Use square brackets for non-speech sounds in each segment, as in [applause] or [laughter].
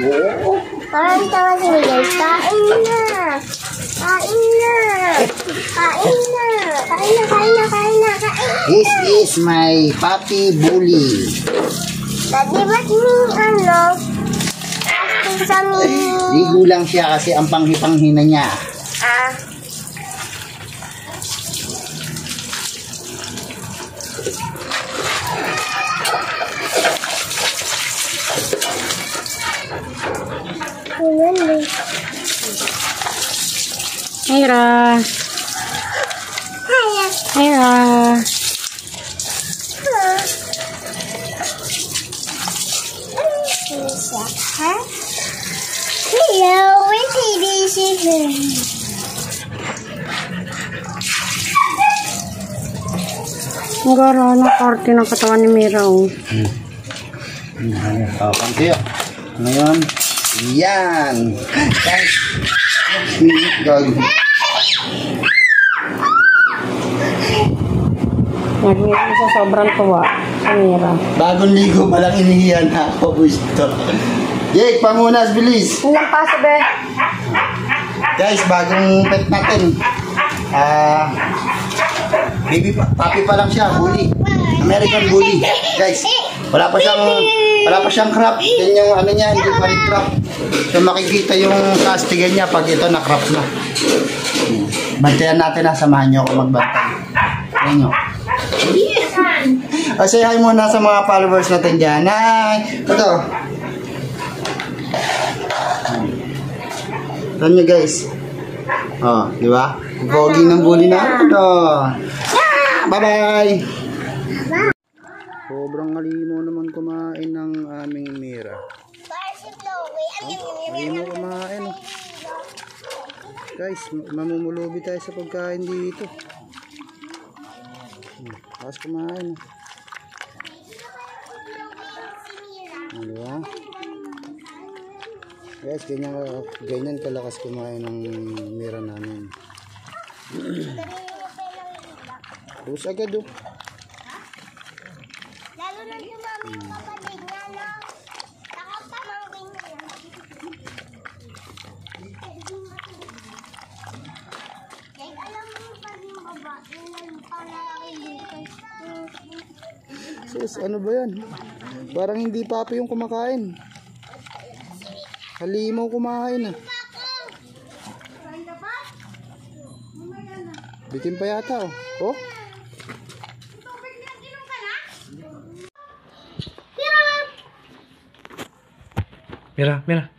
Oo. Parang tawa si Miguel. Kain na! Kain na! Kain na! Kain na, kain na, kain na, kain! This is my puppy bully. Daddy, ba't may ano? After sa mi... Ligo lang siya kasi ang panghi-panghi na niya. Ah. Ayan eh. Ira. Hiya. Ira. Ha? Hello, wait, this is Ang gara ng parte ng katawan ni Mira. Oh. Oh, pantiyo. Ngayon, yan. Guys, gag. Nagmira sa sobrang tuwa si Mira. Bagong ligo, malang inihiyan na ako, gusto. Jake, pamunas, bilis. Ilang paso be? Guys, bagong pet natin. Ah, baby pa, puppy pa lang siya, bully. American bully. Guys, wala pa siyang wala pa siyang crop. Yan yung ano niya, hindi pa rin crop. So makikita yung kastigan niya pag ito na crop na. Bantayan natin na, samahan niyo ako magbantay. Ayan nyo. O, say hi muna sa mga followers natin dyan. Hi! Ito. Ito nyo guys. Oh, di ba? Pogi ng bully na ano. Bye-bye! Sobrang halimo naman kumain ng aming Mira. Halimo kumain. Guys, mamumulubi tayo sa pagkain dito. Hmm, Tapos kumain. Di ba? Guys, ganyan, ganyan kalakas kumain ng Mira namin. [clears throat] Bus agad oh. Lalo na sumama yung kapatid niya, no? Saka pamangkin niya. Kahit alam mo yung pag yung babae, yung panlalaki dito. Sus, ano ba yan? Parang hindi papi yung kumakain. Halimaw kumain ah. Bitin pa yata oh. Oh? Mira, mira.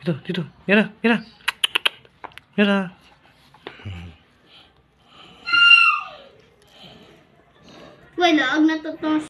Dito, dito. Mira, mira. Mira. Bueno, natutong